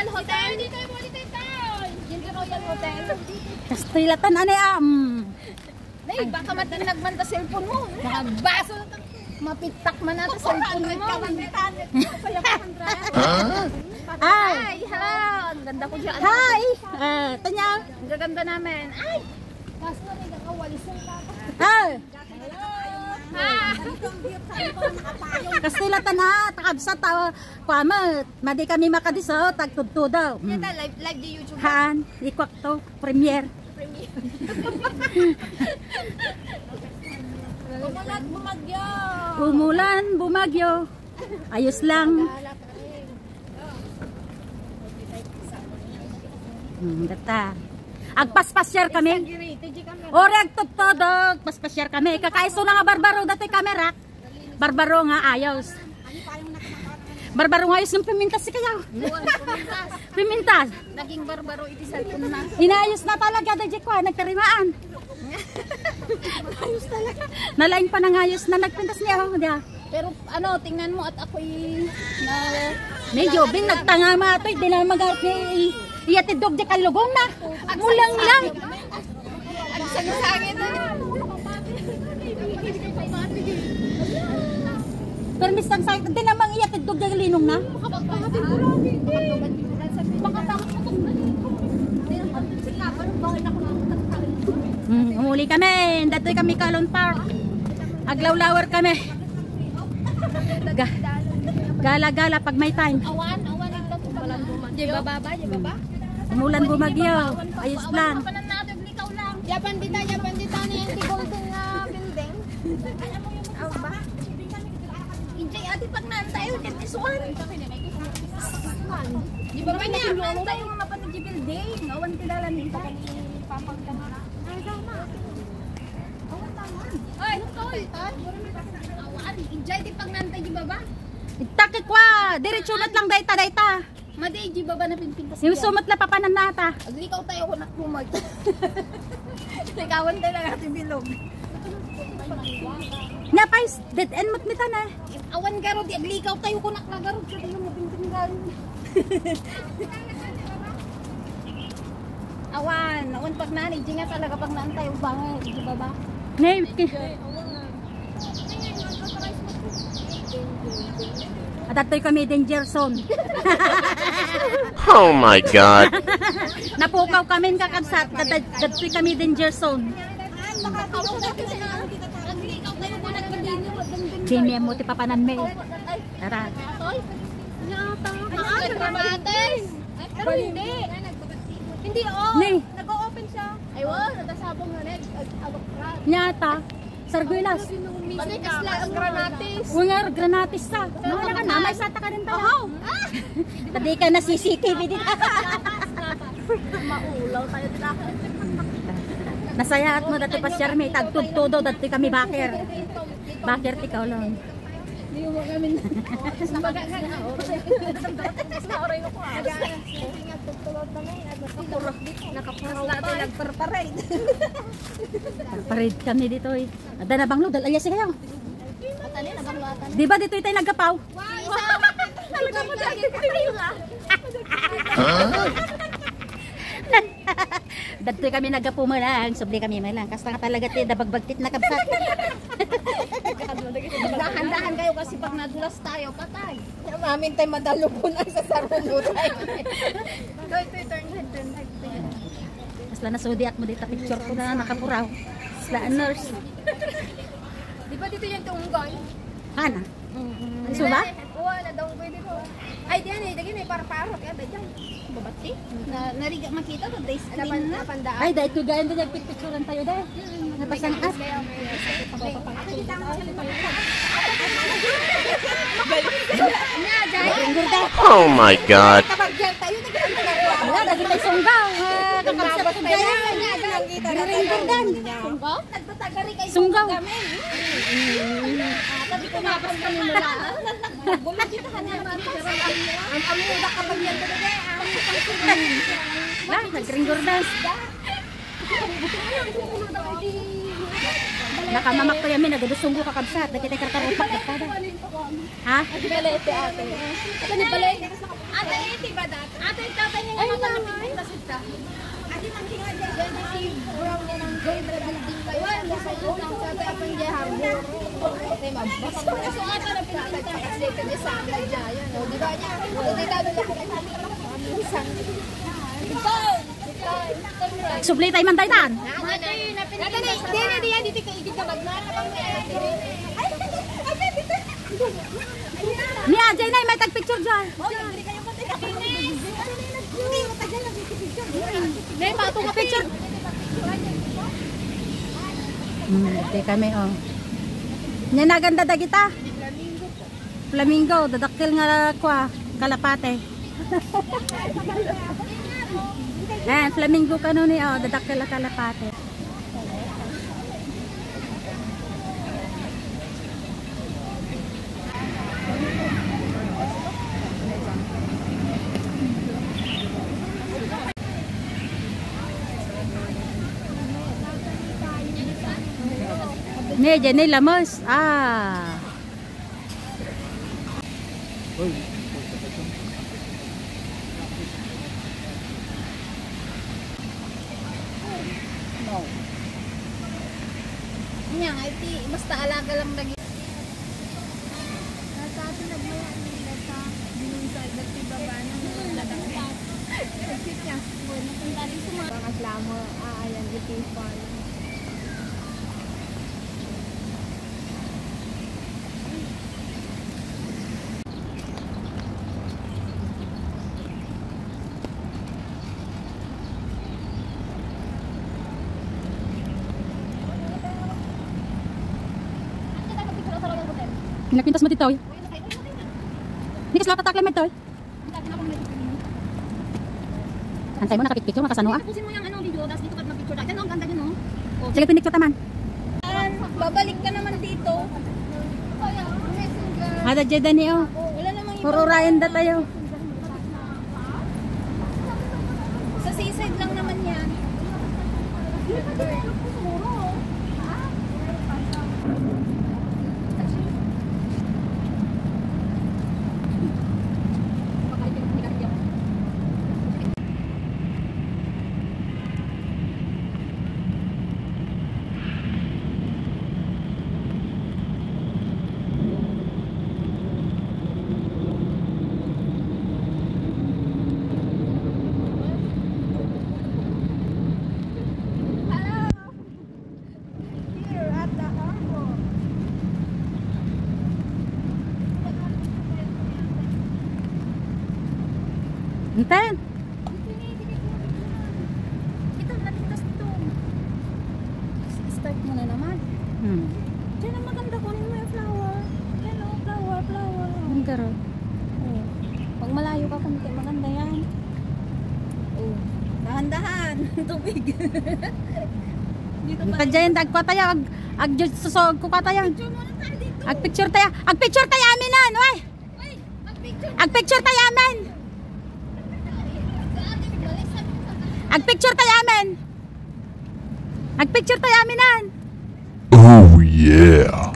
Royal Hotel. Dito mo dito ito. Yung Royal Hotel. Kastilatan ane am. Nay, baka matinag man ta cellphone mo. Nakabaso mapitak man na ta cellphone mo. Ay. Ay, hello. Ang ganda ko dyan. Hi. Eh, tanya. Ang gaganda namin. Ay! Kaso na may kakawalis yung tata. Hi. Ha! Kastilatan na takabsa ta kwama madi kami makadiso tagtudto daw. Hmm. na, live, live di YouTube. Haan, ikwak to, premier. Umulat, bumagyo. Umulan, bumagyo. Ayos lang. Hmm, data. Agpaspasyar kami. Oreg tutodog, paspasyar kami. Kakaiso na nga barbaro dati kamera. Barbaro nga ayos. Barbaro nga ayos ng pimintas si kayo. Pimintas. Naging barbaro iti cellphone na. Inayos na talaga dati ko, nagtarimaan. ayos talaga. Nalain pa ng ayos na nagpintas niya. Oh, diya. Pero ano, tingnan mo at ako'y na... Medyo bin nagtanga to, di na magarap ni iyatidog di kalugong na. Mulang lang. Ang sagisangin na. Pero mistang sa di na mang linong na. Ko kung Sila, parang bakit ako Hmm, umuli kami. Datoy kami Kalon Park. Aglawlawer kami. Ga- Gala-gala pag may time. Awan, awan. Walang bumagyo. Di bababa, di baba? Umulan bumagyo. Ayos lang. Yapan dita, yapan dita ni yung golden na building. Alam mo yung Aw ba? Injay ati pag naantayo, this one. Di ba ba niya? Naantayo nga pa ni building. Awan kilala ni Inta. Papang kamara. Ay, tama. Awan tama. Ay, toy. Awan, injay di pag naantay di baba. Itakik kwa. Diretso mat lang dayta dayta. Maday di baba na pinpintas. Yung sumat la papanan nata. Aglikaw tayo ko nakumag. Likawan tayo lang ating bilog. Napais, dead end mat mitan eh. Awan garo di aglikaw tayo ko naklagarod sa tayo mapintinggan. awan, awan pag nani, di nga talaga pag naan tayo bangay, di ba ba? Ngay, ki- Atatoy kami danger zone. Oh my god. Napukaw kami kakabsat. Datoy kami danger zone. Ko nagpadino. Jimmy mo ti papanan me. Tara. Pero hindi. Hindi, oh. Ni, Nag-open siya. Ay, wow. Natasabong na. Agok ka. nyata. Sarguilas. Pagkas lang ang granatis. Ungar granatis ta. Wala ka na, may sata ka rin tao. Tadi ka na CCTV dito. Maulaw tayo nila. Nasayahat mo dati pa share me tagtugtudo dati kami bakir. Bakir tikaw lang. Hindi mo kami na. Nabaga ka na. Oray ko ah. Nga tutulog na ngayon. Nakapurok dito. Nakapurok natin. Nagparparade. Parade kami dito eh. Ada na banglo dal ayas kayo. Nabanglatan. Di ba dito tayo isa. Talaga mo nga. Dati kami nagapumalang, subli kami malang. Kasta nga talaga ti dabagbagtit na kabsat. Nadulas tayo, patay. Mamin tayo madalo po na sa saruno tayo. Toy, toy, turn head, turn head. Kasla na sudiat mo dito picture ko na nakapuraw. Kasla nurse. Di ba dito yung tunggay? Hana. Isu ba? Oo, na daw pwede ko. Ay, diyan eh, dagin eh, para paro. Kaya ba dyan? Babati? Na, nariga makita to, days clean na. Ay, dahil ko gayon din nagpicturean tayo dahil. Napasan at. Na, dyan. Oh my god. Sunggaw. Dahil. Sunggaw. Kami. Ah, kami mula. Bumagitahan na naman. Ang amuda kapag yan talaga. Ah, nagringgordas. Nakamamak ko yamin, nagdusunggo kakabsat. Dahil tayo karkarupak. Ha? Balete ate. Ano ni balete? Ate, iti ba dati? Ate, tatay niya nga mamalapit na sita. Ate, manghinga dyan. Dyan na si Brown niya ng gold na building kayo. Wala, sa iyo lang sa tapang niya harbor. Ate, mabas. So, ate, na pinakita kasi ito niya sa amin dyan. Di ba niya? O, di tayo lang. Subli tayo man tayo tan. Hindi, hindi. Dito ka, dito ka magnanapang niya. Ate, ate, dito. Ni Ajay na may tag picture dyan. Nay, pato ka picture. Hmm, di kami oh. Nya naganda da kita. Flamingo, dadaktil nga kwa, kalapate. Eh, flamingo kano ni oh, dadaktil na kalapate. Ne, Jenny Lamos. Ah. Nya, iti basta alaga lang lagi. Sa atin na mo nila sa binunsay dati baba na ladang. Kasi niya, kung dali sa mga reklamo, iti fal. Pinapintas mo dito. ka sila tataklan mo ito. Antay mo nakapicture makasano ah. Tapusin mo yung ano video, tapos dito ka mag-picture tayo. Ano, ang ganda yun, oh. Sige, pinicture taman. Babalik ka naman dito. Ada jeda ni oh. Wala namang ibang... Pururayan da tayo. Sa seaside lang naman yan. Here at the harbor. Antan. Ito, natintas ito. Start mo na naman. Hmm. Diyan ang maganda kunin mo yung flower. Hello, flower, flower. Ang garo. Oh. Pag malayo ka konti, maganda yan. Oh. Dahan-dahan. Tubig. Dito pa. Tadyayan dagko tayo ag ag susog ko ka tayo. Picture muna tayo dito. Ag picture tayo. Ag picture tayo aminan, oy. Ay, mag-picture. Ag picture tayo amin. Sa atin, balik sa Ag picture tayo amin. Ag picture tayo aminan. Oh yeah.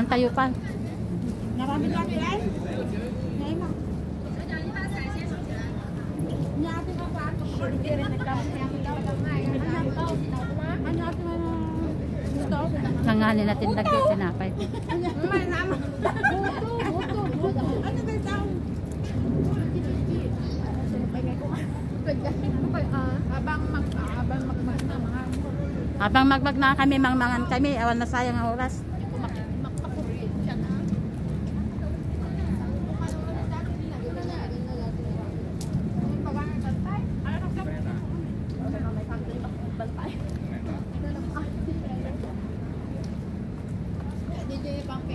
Nahan tayo pa. Nanganin natin lagi tinapay. Habang mag habang magmas na mga Habang magmag na kami, mangmangan kami, awan na sayang ang oras.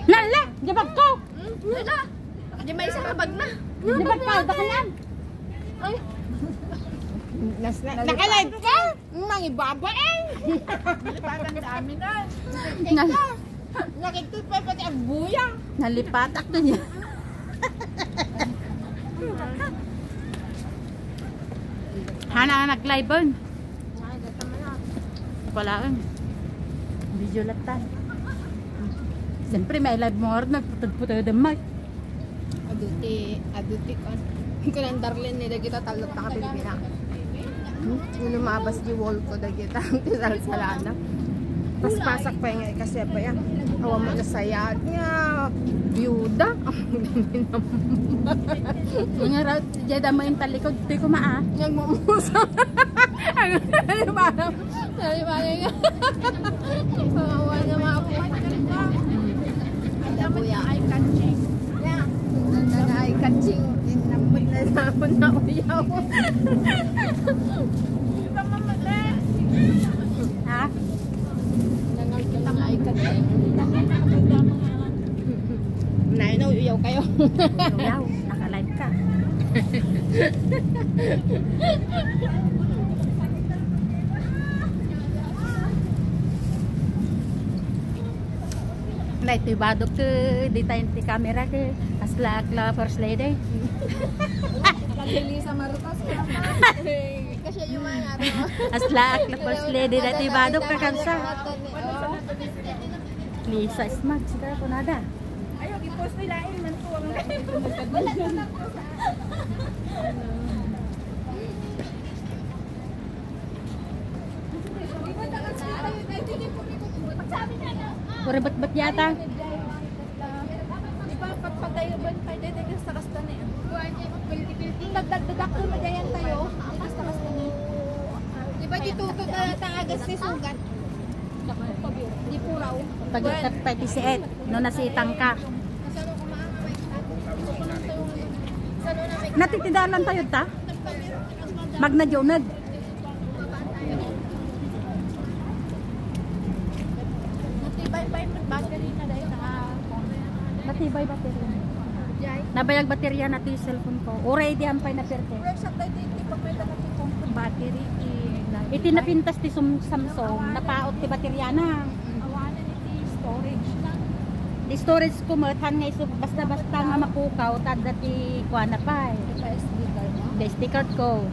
Lala! Jabag ko! Wala. Di may isa kabag na. Jabag ka! Baka yan! Nas, na, nakalive ka? Mga ibaba eh. Parang dami na. Nal Nakikita pa pati ang buya. nalipatak na niya. Hana nga nag-live on. Wala on. Video latan. Siyempre may live mo rin nagputad-putad ang mic. Aduti, aduti kon. Kanang darlin ni dagita talot na kapilipina. Yung lumabas di wall ko dagita ang tisal sa lana. Tapos pasak pa yung kasi pa yan. Awa mo na sayad niya. Byuda. Nga raw, jada mo yung talikod. Ito'y kumaa. Nagmumusa. Ano parang, sabi parang nga. Pangawa na mga po. Ada po yan. Ay, catching. Na ay kaching. Inabot na napon na uyaw. Uyaw kayo. Yaw, naka-live ka. Like, tibadok ke, di tayo ti camera ke, asla akla first lady. Lili sa Marcos. Kasi yung mga ano. Asla akla first lady na tibadok ka kansa. Lisa smart, sigara ko nada. Ayaw, i-post nila. Eh, man po ang Pura bat-bat yata. Di ba, ba pwede din sa kasta na yan? Nagdagdadak ko madayan tayo. Kasta kasta na Di ba dituto na tangagas ni Sugat? Di puraw. Pag 38, no nasitang ka. Natitindaan lang tayo ta? Magna Jonad. Natibay pa yung battery na dahil naka Matibay baterya. Nabayag baterya na ti cellphone ko. Already ampay na perte. Battery, Iti napintas ti Samsung, napaot ti baterya na. awanan iti storage na. Di storage ko mo, tan nga iso, basta-basta nga mapukaw, tada ti kuana pa eh. SD card ko.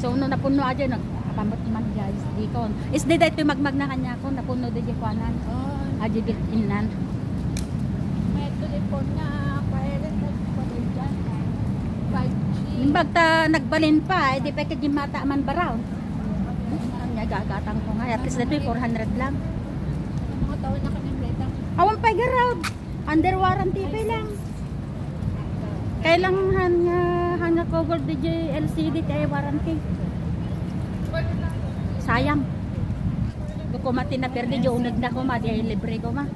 So, no napuno aja, nagkamot man guys, di ko. Is di dahito magmag na kanya ko, napuno di di kuanan. Oh, Aji built-in nan. may telepon na pilot at pwede dyan. 5G. Imbag ta nagbalin pa, eh, di pa kaya mata man baraw. Ang gagatang ko nga, at least dito 400 lang. Mga taon na kami pleta. Awan pa garaw. Under warranty pa lang. Kailangan nga hanga covered di LCD kay warranty. Sayang. Ko mati na perdi jo unag na ko ma libre ko ma.